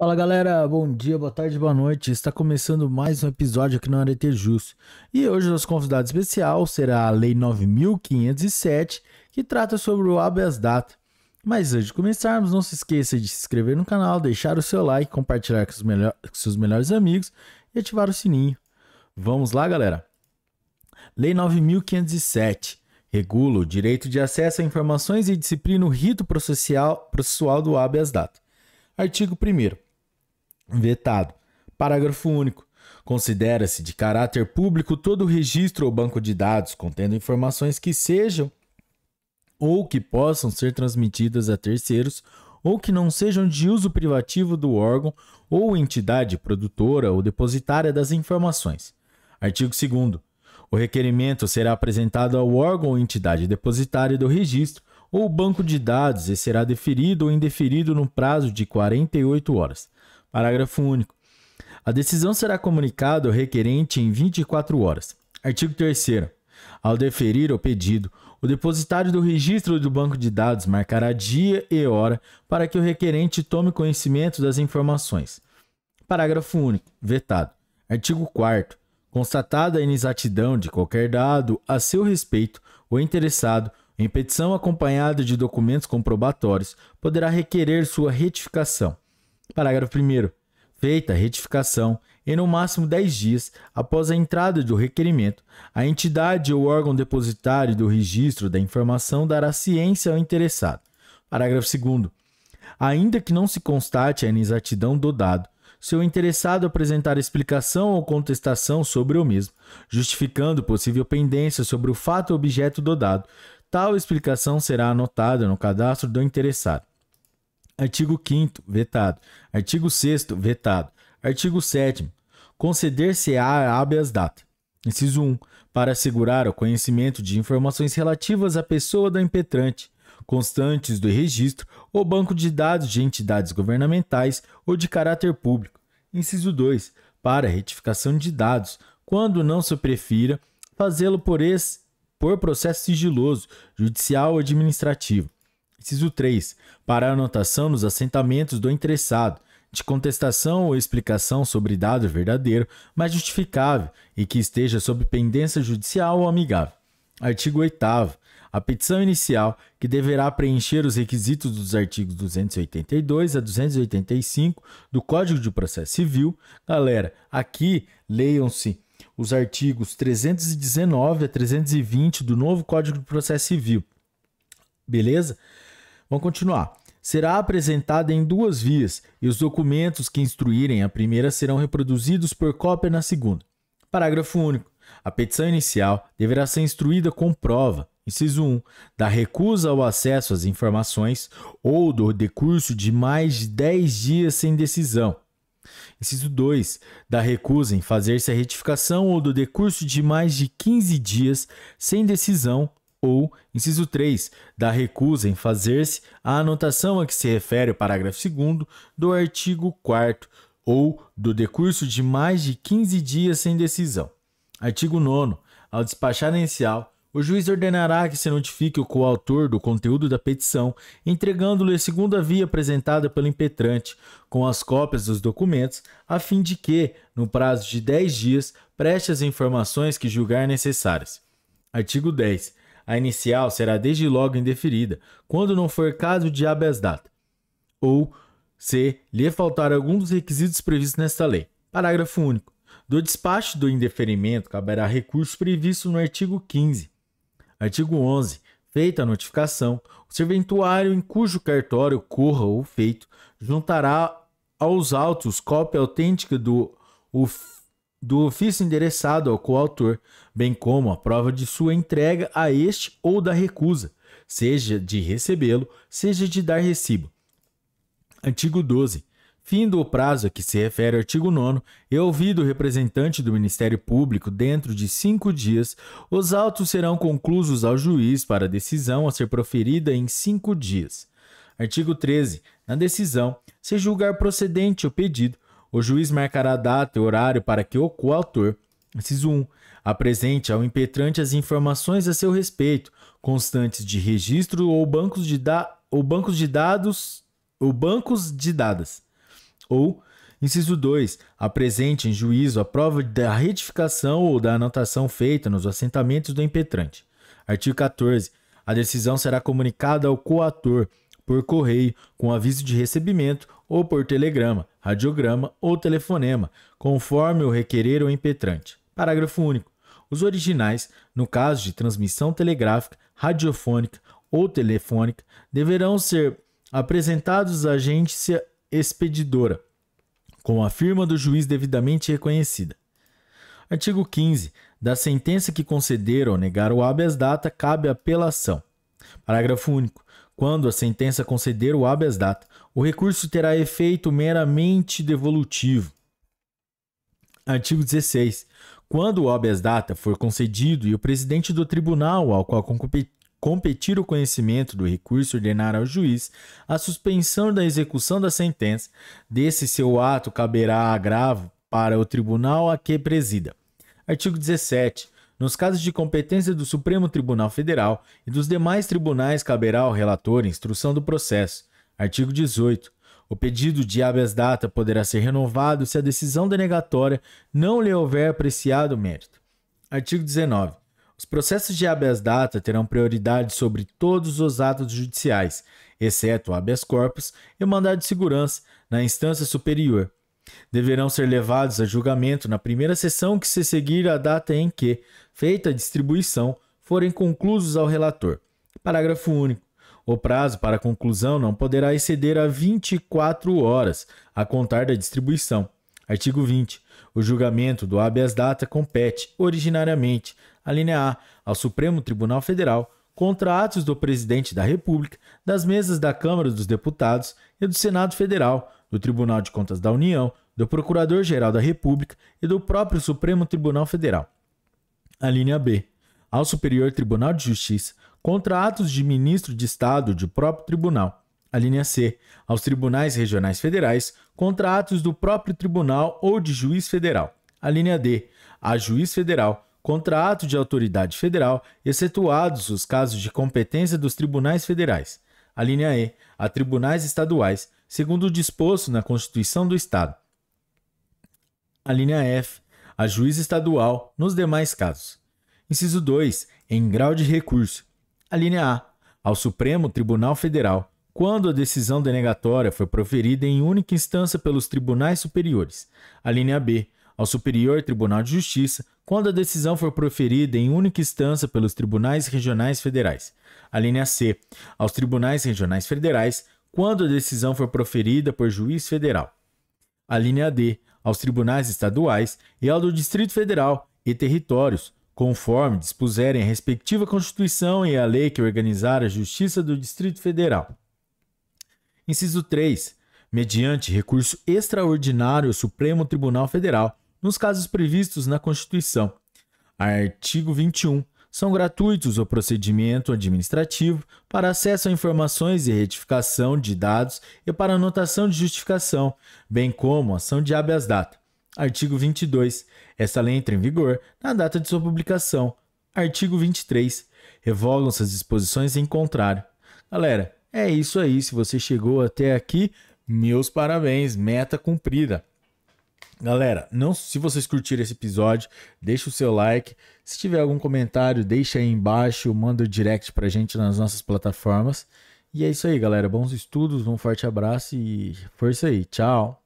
Fala galera, bom dia, boa tarde, boa noite. Está começando mais um episódio aqui no Arete Jus. E hoje o nosso convidado especial será a Lei 9507, que trata sobre o habeas data. Mas antes de começarmos, não se esqueça de se inscrever no canal, deixar o seu like, compartilhar com, melhor, com seus melhores amigos e ativar o sininho. Vamos lá, galera. Lei 9507 regula o direito de acesso a informações e disciplina o rito processual, processual do habeas data. Artigo 1 Vetado. Parágrafo único. Considera-se de caráter público todo registro ou banco de dados contendo informações que sejam ou que possam ser transmitidas a terceiros ou que não sejam de uso privativo do órgão ou entidade produtora ou depositária das informações. Artigo 2 O requerimento será apresentado ao órgão ou entidade depositária do registro ou banco de dados e será deferido ou indeferido no prazo de 48 horas. Parágrafo único. A decisão será comunicada ao requerente em 24 horas. Artigo 3 Ao deferir o pedido, o depositário do registro do banco de dados marcará dia e hora para que o requerente tome conhecimento das informações. Parágrafo único. Vetado. Artigo 4 Constatada a inexatidão de qualquer dado a seu respeito, o interessado, em petição acompanhada de documentos comprobatórios, poderá requerer sua retificação. Parágrafo 1. Feita a retificação, em no máximo 10 dias após a entrada do requerimento, a entidade ou órgão depositário do registro da informação dará ciência ao interessado. Parágrafo 2. Ainda que não se constate a inexatidão do dado, se o interessado apresentar explicação ou contestação sobre o mesmo, justificando possível pendência sobre o fato objeto do dado, tal explicação será anotada no cadastro do interessado. Artigo 5 vetado. Artigo 6 vetado. Artigo 7 conceder-se-á habeas data. Inciso 1. Para assegurar o conhecimento de informações relativas à pessoa do impetrante, constantes do registro ou banco de dados de entidades governamentais ou de caráter público. Inciso 2. Para retificação de dados, quando não se prefira fazê-lo por, por processo sigiloso, judicial ou administrativo. Inciso 3. Para anotação nos assentamentos do interessado, de contestação ou explicação sobre dado verdadeiro, mas justificável e que esteja sob pendência judicial ou amigável. Artigo 8. A petição inicial, que deverá preencher os requisitos dos artigos 282 a 285 do Código de Processo Civil. Galera, aqui leiam-se os artigos 319 a 320 do novo Código de Processo Civil. Beleza? Vamos continuar. Será apresentada em duas vias e os documentos que instruírem a primeira serão reproduzidos por cópia na segunda. Parágrafo único. A petição inicial deverá ser instruída com prova, inciso 1, da recusa ao acesso às informações ou do decurso de mais de 10 dias sem decisão. Inciso 2, da recusa em fazer-se a retificação ou do decurso de mais de 15 dias sem decisão ou, inciso 3, da recusa em fazer-se a anotação a que se refere o parágrafo 2 do artigo 4 ou do decurso de mais de 15 dias sem decisão. Artigo 9. Ao despachar inicial, o juiz ordenará que se notifique o coautor do conteúdo da petição, entregando-lhe a segunda via apresentada pelo impetrante, com as cópias dos documentos, a fim de que, no prazo de 10 dias, preste as informações que julgar necessárias. Artigo 10 a inicial será desde logo indeferida, quando não for caso de habeas data, ou se lhe faltar algum dos requisitos previstos nesta lei. Parágrafo único. Do despacho do indeferimento caberá recurso previsto no artigo 15. Artigo 11. Feita a notificação, o serventuário em cujo cartório corra o feito juntará aos autos cópia autêntica do do ofício endereçado ao coautor, bem como a prova de sua entrega a este ou da recusa, seja de recebê-lo, seja de dar recibo. Artigo 12. Findo o prazo a que se refere o artigo 9, e ouvido o representante do Ministério Público dentro de cinco dias, os autos serão conclusos ao juiz para decisão a ser proferida em cinco dias. Artigo 13. Na decisão, se julgar procedente o pedido, o juiz marcará a data e horário para que o coautor, inciso 1, apresente ao impetrante as informações a seu respeito, constantes de registro ou bancos de, da ou bancos de dados ou bancos de dadas, Ou, inciso 2, apresente em juízo a prova da retificação ou da anotação feita nos assentamentos do impetrante. Artigo 14. A decisão será comunicada ao coator por correio, com aviso de recebimento ou por telegrama, radiograma ou telefonema, conforme o requerer o impetrante. Parágrafo único. Os originais, no caso de transmissão telegráfica, radiofônica ou telefônica, deverão ser apresentados à agência expedidora, com a firma do juiz devidamente reconhecida. Artigo 15. Da sentença que conceder ou negar o habeas data, cabe apelação. Parágrafo único. Quando a sentença conceder o habeas data, o recurso terá efeito meramente devolutivo. Artigo 16. Quando o habeas data for concedido e o presidente do tribunal ao qual competir o conhecimento do recurso ordenar ao juiz a suspensão da execução da sentença, desse seu ato caberá agravo para o tribunal a que presida. Artigo 17. Nos casos de competência do Supremo Tribunal Federal e dos demais tribunais, caberá ao relator instrução do processo. Artigo 18. O pedido de habeas data poderá ser renovado se a decisão denegatória não lhe houver apreciado mérito. Artigo 19. Os processos de habeas data terão prioridade sobre todos os atos judiciais, exceto o habeas corpus e o mandado de segurança, na instância superior. Deverão ser levados a julgamento na primeira sessão que se seguir a data em que, feita a distribuição, forem conclusos ao relator. Parágrafo único. O prazo para conclusão não poderá exceder a 24 horas a contar da distribuição. Artigo 20. O julgamento do habeas data compete, originariamente, a linha A, ao Supremo Tribunal Federal, contra atos do Presidente da República, das mesas da Câmara dos Deputados e do Senado Federal, do Tribunal de Contas da União, do Procurador-Geral da República e do próprio Supremo Tribunal Federal. A linha B, ao Superior Tribunal de Justiça, contra atos de ministro de Estado de próprio tribunal. A linha C, aos tribunais regionais federais, contra atos do próprio tribunal ou de juiz federal. A linha D, a juiz federal, contra ato de autoridade federal, excetuados os casos de competência dos tribunais federais. A linha E, a tribunais estaduais, segundo o disposto na Constituição do Estado. A linha F, a juiz estadual, nos demais casos. Inciso 2, em grau de recurso. A linha A, ao Supremo Tribunal Federal, quando a decisão denegatória foi proferida em única instância pelos tribunais superiores. A linha B, ao Superior Tribunal de Justiça, quando a decisão for proferida em única instância pelos tribunais regionais federais. A linha C, aos tribunais regionais federais, quando a decisão for proferida por juiz federal. A linha D, aos tribunais estaduais e ao do Distrito Federal e territórios, conforme dispuserem a respectiva Constituição e a lei que organizar a Justiça do Distrito Federal. Inciso 3. Mediante recurso extraordinário ao Supremo Tribunal Federal, nos casos previstos na Constituição. Artigo 21. São gratuitos o procedimento administrativo para acesso a informações e retificação de dados e para anotação de justificação, bem como ação de habeas data. Artigo 22. Esta lei entra em vigor na data de sua publicação. Artigo 23. Revogam-se as disposições em contrário. Galera, é isso aí. Se você chegou até aqui, meus parabéns, meta cumprida. Galera, não, se vocês curtiram esse episódio, deixa o seu like. Se tiver algum comentário, deixa aí embaixo, manda o direct pra gente nas nossas plataformas. E é isso aí, galera. Bons estudos, um forte abraço e força aí. Tchau.